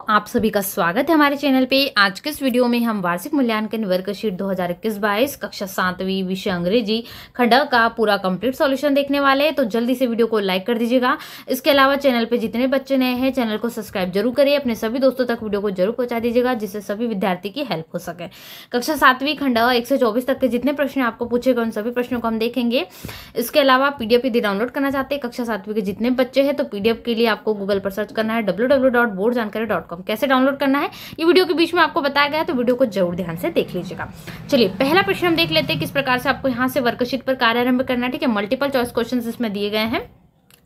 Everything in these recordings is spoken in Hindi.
आप सभी का स्वागत है हमारे चैनल पे। आज के इस वीडियो में हम वार्षिक मूल्यांकन वर्कशीट 2021-22 कक्षा सातवीं विषय अंग्रेज़ी खंड का पूरा कंप्लीट सॉल्यूशन देखने वाले हैं। तो जल्दी से वीडियो को लाइक कर दीजिएगा। इसके अलावा चैनल पे जितने बच्चे नए हैं, चैनल को सब्सक्राइब ज़रूर करिए। अपने सभी दोस्तों तक वीडियो को ज़रूर पहुँचा दीजिएगा, जिससे सभी विद्यार्थी की हेल्प हो सके। कक्षा सातवीं खंड एक सौ चौबीस तक के जितने प्रश्न आपको पूछेगा, उन सभी प्रश्नों को हम देखेंगे। इसके अलावा पीडीएफ यदि डाउनलोड करना चाहते हैं। कक्षा सातवीं के जितने बच्चे हैं तो पीडीएफ के लिए आपको गूगल पर सर्च करना है, डब्ल्यू जानकारी डॉट कॉम। कैसे डाउनलोड करना है, ये वीडियो के बीच में आपको बताया गया तो वीडियो को ज़रूर ध्यान से देख लीजिएगा। चलिए, पहला प्रश्न हम देख लेते हैं किस प्रकार से आपको यहाँ से वर्कशीट पर कार्यारंभ करना है, ठीक है? मल्टीपल चॉइस क्वेश्चन इसमें दिए गए हैं।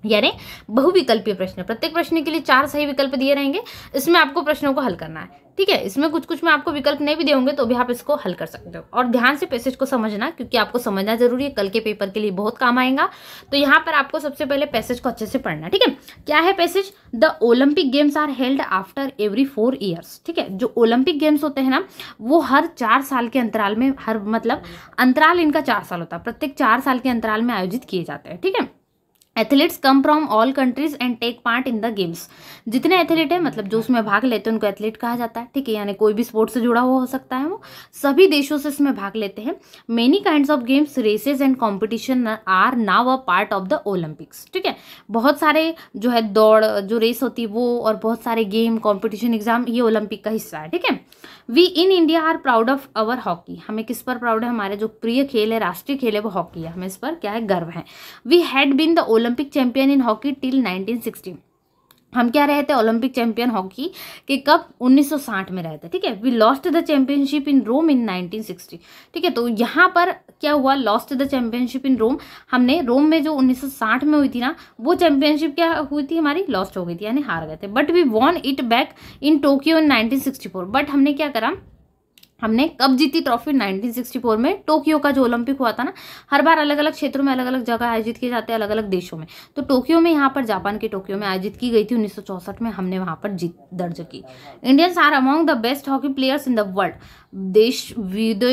यानी बहुविकल्पीय प्रश्न। प्रत्येक प्रश्न के लिए चार सही विकल्प दिए रहेंगे। इसमें आपको प्रश्नों को हल करना है। ठीक है? इसमें कुछ कुछ में आपको विकल्प नहीं भी दे होंगे तो भी आप इसको हल कर सकते हो। और ध्यान से पैसेज को समझना, क्योंकि आपको समझना ज़रूरी है। कल के पेपर के लिए बहुत काम आएगा। तो यहाँ पर आपको सबसे पहले पैसेज को अच्छे से पढ़ना ठीक है? क्या है passage the Olympic games are held after every four years ठीक है? जो ओलंपिक गेम्स होते हैं ना, वो हर चार साल के अंतराल में, हर मतलब अंतराल इनका चार साल होता है। प्रत्येक चार साल के अंतराल में आयोजित किए जाते हैं। ठीक है? Athletes come from all countries and take part in the games. जितने एथलीट है मतलब जो उसमें भाग लेते हैं, उनको एथलीट कहा जाता है, ठीक है? यानी कोई भी स्पोर्ट्स से जुड़ा हुआ हो सकता है वो। सभी देशों से इसमें भाग लेते हैं। Many kind of games races and competition are now a part of the Olympics ठीक है? बहुत सारे जो है दौड़, जो रेस होती है, वो और बहुत सारे गेम कॉम्पिटिशन एग्ज़ाम ये ओलंपिक का हिस्सा है, ठीक है? We in India are proud of our hockey हमें किस पर प्राउड है? हमारे जो प्रिय खेल है, राष्ट्रीय खेल है, वो हॉकी है। हमें इस पर क्या है? गर्व है। We had been the Olympic champion in hockey till 1960 हम क्या रहे थे? ओलंपिक चैंपियन हॉकी के कब? 1960 में रहे थे, ठीक है? We lost the championship in Rome in 1960 ठीक है? तो यहाँ पर क्या हुआ? Lost the championship in Rome हमने रोम में जो 1960 में हुई थी ना, वो चैंपियनशिप क्या हुई थी हमारी? लॉस्ट हो गई थी, यानी हार गए थे. But we won it back in Tokyo in nineteen but हमने क्या करा? हमने कब जीती ट्रॉफी? 1964 में। टोक्यो का जो ओलंपिक हुआ था ना, हर बार अलग अलग क्षेत्रों में अलग अलग जगह आयोजित किए जाते हैं अलग अलग देशों में। तो टोक्यो में यहाँ पर, जापान के टोक्यो में आयोजित की गई थी, उन्नीस में हमने वहाँ पर जीत, दर्ज की। Indians are among the best hockey players in the world. देश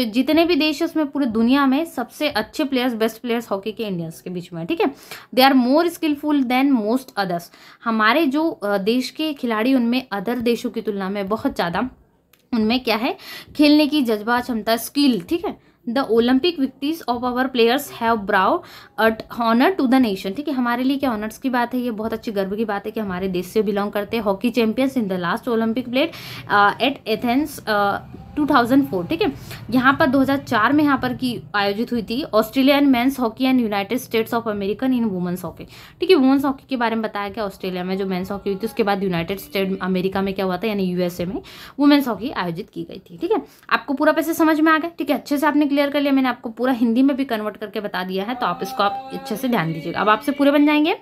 जितने भी देश उसमें पूरी दुनिया में सबसे अच्छे प्लेयर्स, बेस्ट प्लेयर्स हॉकी के इंडियंस के बीच में ठीक है? They are more skilful than most others हमारे जो देश के खिलाड़ी उनमें अदर देशों की तुलना में बहुत ज़्यादा उनमें क्या है? खेलने की जज्बा, क्षमता स्किल ठीक है? The Olympic victories of our players have brought honour to the nation ठीक है? हमारे लिए क्या ऑनर्स की बात है? ये बहुत अच्छी गर्व की बात है कि हमारे देश से बिलोंग करते हैं। Hockey champions in the last Olympic played at Athens 2004 ठीक है? यहाँ पर 2004 में यहाँ पर की आयोजित हुई थी Australian men's hockey and United States of American in women's hockey ठीक है वुमेंस हॉकी के बारे में बताया गया ऑस्ट्रेलिया में जो मेंस हॉकी हुई थी, उसके बाद यूनाइटेड स्टेट अमेरिका में क्या हुआ था, यानी यूएसए में वुमेंस हॉकी आयोजित की गई थी, ठीक है? आपको पूरा पैसे समझ में आ गया? ठीक है, अच्छे से आपने क्लियर कर लिया, मैंने आपको पूरा हिंदी में भी कन्वर्ट करके बता दिया है तो आप इसको आप अच्छे से ध्यान दीजिएगा। अब आपसे पूरे बन जाएँगे।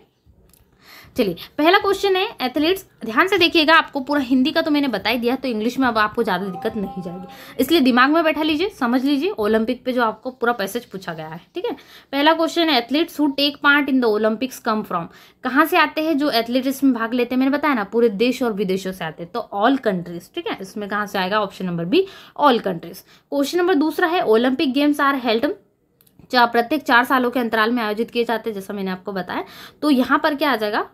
चलिए, पहला क्वेश्चन है एथलीट्स ध्यान से देखिएगा, आपको पूरा हिंदी का तो मैंने बता ही दिया तो इंग्लिश में अब आपको ज़्यादा दिक्कत नहीं जाएगी। इसलिए दिमाग में बैठा लीजिए, समझ लीजिए ओलंपिक पे जो आपको पूरा पैसेज पूछा गया है, ठीक है? पहला क्वेश्चन है athletes who take part in the Olympics come from कहाँ से आते हैं जो एथलीट इसमें भाग लेते हैं? मैंने बताया ना, पूरे देश और विदेशों से आते हैं तो ऑल कंट्रीज़ ठीक है? इसमें कहाँ से आएगा? Option number B all countries question number दूसरा है ओलंपिक गेम्स आर हेल्ड प्रत्येक चार सालों के अंतराल में आयोजित किए जाते हैं, जैसा मैंने आपको बताया। तो यहाँ पर क्या आ जाएगा?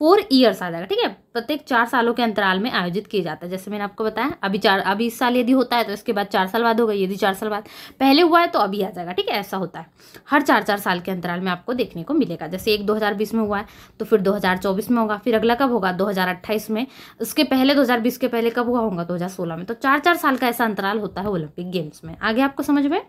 फोर ईयर्स आ जाएगा, ठीक है? प्रत्येक चार सालों के अंतराल में आयोजित किया जाता है। जैसे मैंने आपको बताया, अभी चार, अभी इस साल यदि होता है तो इसके बाद चार साल बाद होगा, यदि चार साल बाद। पहले हुआ है तो अभी आ जाएगा, ठीक है? ऐसा होता है। हर चार चार साल के अंतराल में आपको देखने को मिलेगा। जैसे एक दो में हुआ है तो फिर दो हज़ार चौबीस में होगा, फिर अगला कब होगा? दो हज़ार अट्ठाईस में। उसके पहले दो हज़ार बीस के पहले कब हुआ होगा? दो हज़ार सोलह में। तो चार चार साल का ऐसा अंतराल होता है ओलंपिक गेम्स में। आगे आपको समझ में?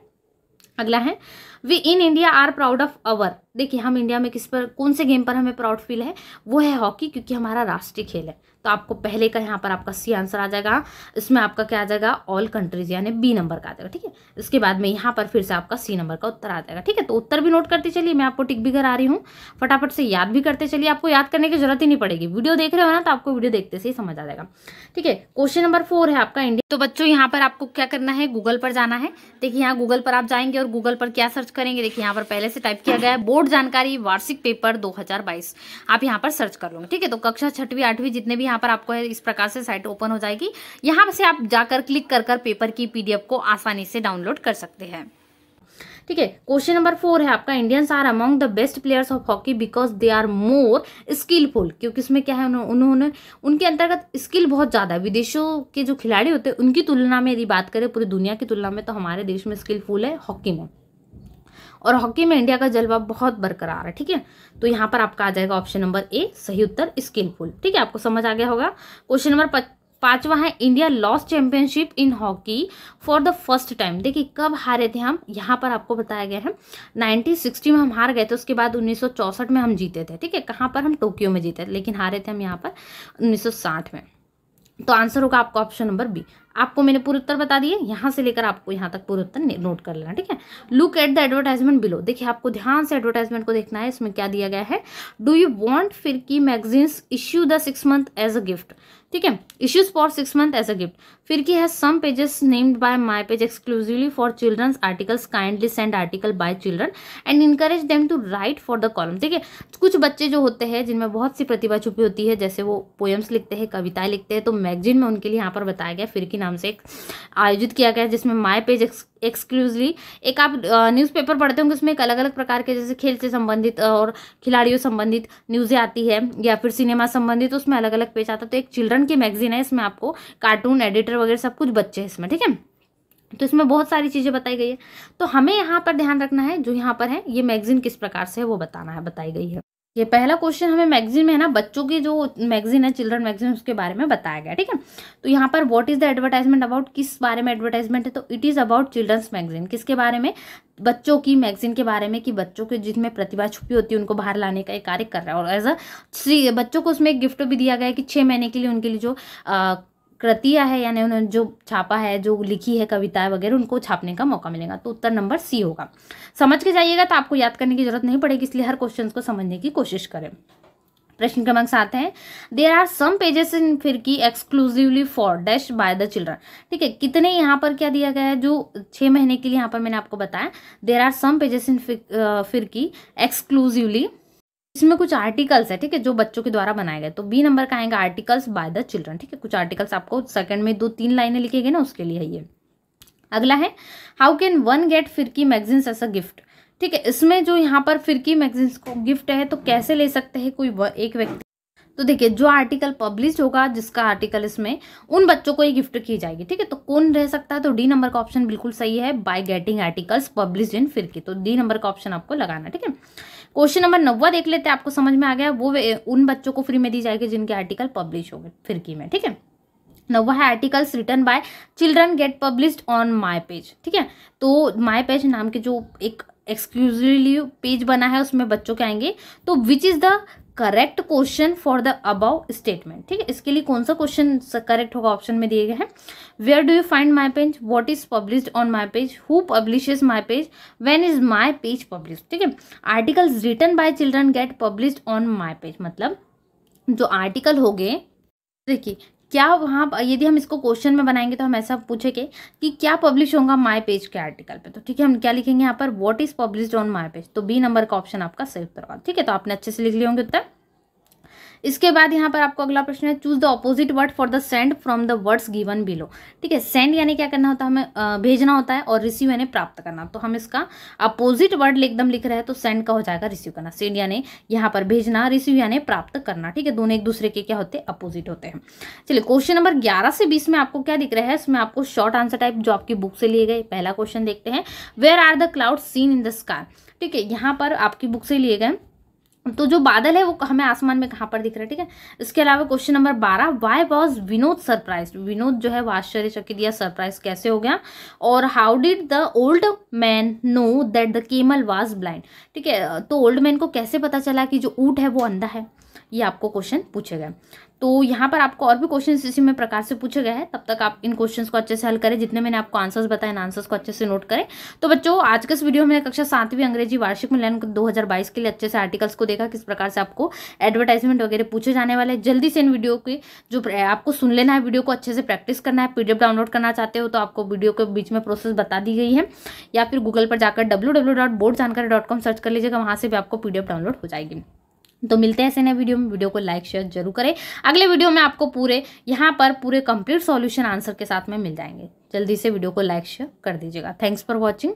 अगला है we in India are proud of our देखिए, हम इंडिया में किस पर, कौन से गेम पर हमें प्राउड फील है? वो है हॉकी क्योंकि हमारा राष्ट्रीय खेल है। तो आपको पहले का यहाँ पर आपका सी आंसर आ जाएगा। इसमें आपका क्या आ जाएगा? ऑल कंट्रीज़ यानी बी नंबर का आ जाएगा, ठीक है? इसके बाद में यहाँ पर फिर से आपका सी नंबर का उत्तर आ जाएगा, ठीक है? तो उत्तर भी नोट करते चलिए, मैं आपको टिक भी करा रही हूँ। फटाफट से याद भी करते चलिए, आपको याद करने की ज़रूरत ही नहीं पड़ेगी। वीडियो देख रहे हो ना तो आपको वीडियो देखते से ही समझ आ जाएगा, ठीक है? क्वेश्चन नंबर फोर है आपका इंडिया तो बच्चों, यहाँ पर आपको क्या करना है? गूगल पर जाना है। देखिए, यहाँ गूगल पर आप जाएँगे और गूगल पर क्या सर्च करेंगे? देखिए, यहाँ पर पहले से टाइप किया गया है बोर्ड जानकारी, वार्षिक पेपर 2022 आप यहाँ पर सर्च कर लोगे, ठीक है? तो कक्षा छठवीं, आठवीं जितने भी पर आपको इस प्रकार से साइट ओपन हो जाएगी। यहाँ से आप जाकर क्लिक कर कर पेपर की पीडीएफ को आसानी से डाउनलोड कर सकते हैं। ठीक है, क्वेश्चन नंबर फोर है आपका। Indians are among the best players of hockey because they are more skillful. क्योंकि इसमें क्या है उन्होंने, उनके अंतर्गत स्किल बहुत ज़्यादा है। विदेशों के जो खिलाड़ी होते हैं, उनकी तुलना में यदि बात करें, पूरी दुनिया की तुलना में तो हमारे देश में स्किलफुल है हॉकी में। और हॉकी में इंडिया का जलवा बहुत बरकरार है, ठीक है? तो यहाँ पर आपका आ जाएगा ऑप्शन नंबर ए, सही उत्तर स्किलफुल ठीक है? आपको समझ आ गया होगा। क्वेश्चन नंबर पांचवा है, India loss championship in hockey for the first time. देखिए, कब हारे थे हम? यहाँ पर आपको बताया गया है 1960 में हम हार गए थे, उसके बाद 1964 में हम जीते थे, ठीक है? कहाँ पर हम? टोक्यो में जीते थे, लेकिन हारे थे हम यहाँ पर 1960 में। तो आंसर होगा आपका ऑप्शन नंबर बी आपको मैंने पूरे उत्तर बता दिए, यहाँ से लेकर आपको यहाँ तक पूरे उत्तर नोट कर लेना, ठीक है? Look at the advertisement below देखिए, आपको ध्यान से एडवर्टाइजमेंट को देखना है, इसमें क्या दिया गया है? Do you want Firki magazines issue the six month as a gift ठीक है? Issues for six month as a gift Firki has some pages named by my page exclusively for children's articles kindly send article by children and encourage them to write for the column ठीक है कुछ बच्चे जो होते हैं, जिनमें बहुत सी प्रतिभा छुपी होती है, जैसे वो पोएम्स लिखते हैं, कविताएँ लिखते हैं तो मैगजीन में उनके लिए यहाँ पर बताया गया फिर की नाम से एक आयोजित किया गया जिसमें माई पेज एक्सक्लूसिवली एक आप न्यूज़पेपर पढ़ते होंगे, उसमें एक अलग अलग प्रकार के जैसे खेल से संबंधित और खिलाड़ियों संबंधित न्यूज़ें आती है, या फिर सिनेमा संबंधित उसमें अलग अलग पेज आता है। तो एक चिल्ड्रन की मैगजीन है, इसमें आपको कार्टून एडिटर वगैरह सब कुछ बच्चे हैं इसमें, ठीक है? तो इसमें बहुत सारी चीज़ें बताई गई है। तो हमें यहाँ पर ध्यान रखना है, जो यहाँ पर है, ये मैगजीन किस प्रकार से है वो बताना है, बताई गई है। ये पहला क्वेश्चन हमें मैगजीन में है ना, बच्चों की जो मैगजीन है, चिल्ड्रन मैगजीन, उसके बारे में बताया गया, ठीक है? तो यहाँ पर what is the advertisement about किस बारे में एडवर्टाइजमेंट है? तो it is about children's magazine किसके बारे में? बच्चों की मैगजीन के बारे में कि बच्चों के जिसमें प्रतिभा छुपी होती है, उनको बाहर लाने का एक कार्य कर रहा है। और एज अ बच्चों को उसमें एक गिफ्ट भी दिया गया है कि छः महीने के लिए उनके लिए जो कृतियाँ है, यानी उन्होंने जो छापा है, जो लिखी है कविताएँ वगैरह, उनको छापने का मौका मिलेगा। तो उत्तर नंबर सी होगा। समझ के जाइएगा तो आपको याद करने की ज़रूरत नहीं पड़ेगी, इसलिए हर क्वेश्चन को समझने की कोशिश करें। प्रश्न क्रमांक सात है। There are some pages in Firki exclusively for dash by the children ठीक है, कितने यहाँ पर क्या दिया गया है, जो छः महीने के लिए यहाँ पर मैंने आपको बताया। There are some pages in Firki exclusively इसमें कुछ आर्टिकल्स है, ठीक है, जो बच्चों के द्वारा बनाए गए। तो बी नंबर का आएगा आर्टिकल्स बाय द चिल्ड्रन ठीक है। कुछ आर्टिकल्स आपको सेकंड में दो तीन लाइनें लिखे गए ना, उसके लिए है ये। अगला है how can one get Firki magazines as a gift ठीक है, इसमें जो यहाँ पर फिरकी मैगजीन्स को गिफ्ट है तो कैसे ले सकते हैं कोई एक व्यक्ति? तो देखिए, जो आर्टिकल पब्लिश होगा, जिसका आर्टिकल इसमें, उन बच्चों को ही गिफ्ट की जाएगी, ठीक है। तो कौन रह सकता है? तो डी नंबर का ऑप्शन बिल्कुल सही है by getting articles publish in Firki तो डी नंबर का ऑप्शन आपको लगाना ठीक है। क्वेश्चन नंबर नब्बा देख लेते हैं, आपको समझ में आ गया, वो उन बच्चों को फ्री में दी जाएगी जिनके आर्टिकल पब्लिश हो गए, फिरकी में, ठीक है? नवा है articles written by children get published on my page ठीक है? तो माई पेज नाम के जो एक एक्सक्लूसिवली पेज बना है, उसमें बच्चों के आएँगे तो which is the correct question for the above statement ठीक है? इसके लिए कौन सा क्वेश्चन करेक्ट होगा ऑप्शन में दिए गए हैं? Where do you find my page what is publish on my page who publish my page when is my page publish ठीक है? Article written by children get publish on my page मतलब जो आर्टिकल हो गए देखिए क्या वहाँ यदि हम इसको क्वेश्चन में बनाएँगे तो हम ऐसा पूछेंगे कि क्या पब्लिश होगा माय पेज के आर्टिकल पे? तो ठीक है, हम क्या लिखेंगे यहाँ पर? What is published on my page तो बी नंबर का ऑप्शन आपका सही उत्तर होगा ठीक है तो आपने अच्छे से लिख लिए होंगे उत्तर। इसके बाद यहाँ पर आपको अगला प्रश्न है choose the opposite word for the send from the words given below ठीक है सेंड यानी क्या करना होता है, हमें भेजना होता है और रिसीव यानी प्राप्त करना। तो हम इसका अपोजिट वर्ड एकदम लिख रहे हैं तो सेंड का हो जाएगा रिसीव करना। सेंड यानी यहाँ पर भेजना रिसीव यानी प्राप्त करना। ठीक है, दोनों एक दूसरे के क्या होते हैं अपोजिट होते हैं। चलिए क्वेश्चन नंबर ग्यारह से बीस में आपको क्या दिख रहा है, इसमें आपको शॉर्ट आंसर टाइप जो आपकी बुक से लिए गए, पहला क्वेश्चन देखते हैं। Where are the cloud seen in the sky ठीक है, यहाँ पर आपकी बुक से लिए गए। तो जो बादल है वो हमें आसमान में कहाँ पर दिख रहा है, ठीक है? इसके अलावा क्वेश्चन नंबर बारह why was Vinod surprise Vinod जो है, वो आश्चर्यचकित या सरप्राइज़ कैसे हो गया? और how did the old man know that the camel was blind ठीक है तो ओल्ड मैन को कैसे पता चला कि जो ऊट है वो अंधा है? ये आपको क्वेश्चन पूछे गए। तो यहाँ पर आपको और भी क्वेश्चन इसी में प्रकार से पूछे गए हैं। तब तक आप इन क्वेश्चन को अच्छे से हल करें, जितने मैंने आपको आंसर्स बताए, इन आंसर्स को अच्छे से नोट करें। तो बच्चों, आज के इस वीडियो में कक्षा सातवीं अंग्रेज़ी वार्षिक मूल्यांकन 2022 के लिए अच्छे से आर्टिकल्स को देखा, किस प्रकार से आपको एडवर्टाइजमेंट वगैरह पूछे जाने वाले हैं। जल्दी से इन वीडियो के, जो आपको सुन लेना है वीडियो को अच्छे से प्रैक्टिस करना है पीडीएफ डाउनलोड करना चाहते हो तो आपको वीडियो के बीच में प्रोसेस बता दी गई है। या फिर गूगल पर जाकर डब्ल्यू सर्च कर लीजिएगा, वहाँ से भी आपको पीडीएफ डाउनलोड हो जाएगी। तो मिलते हैं ऐसे नए वीडियो में। वीडियो को लाइक शेयर ज़रूर करें। अगले वीडियो में आपको पूरे, यहाँ पर पूरे कंप्लीट सॉल्यूशन आंसर के साथ में मिल जाएँगे। जल्दी से वीडियो को लाइक शेयर कर दीजिएगा। Thanks for watching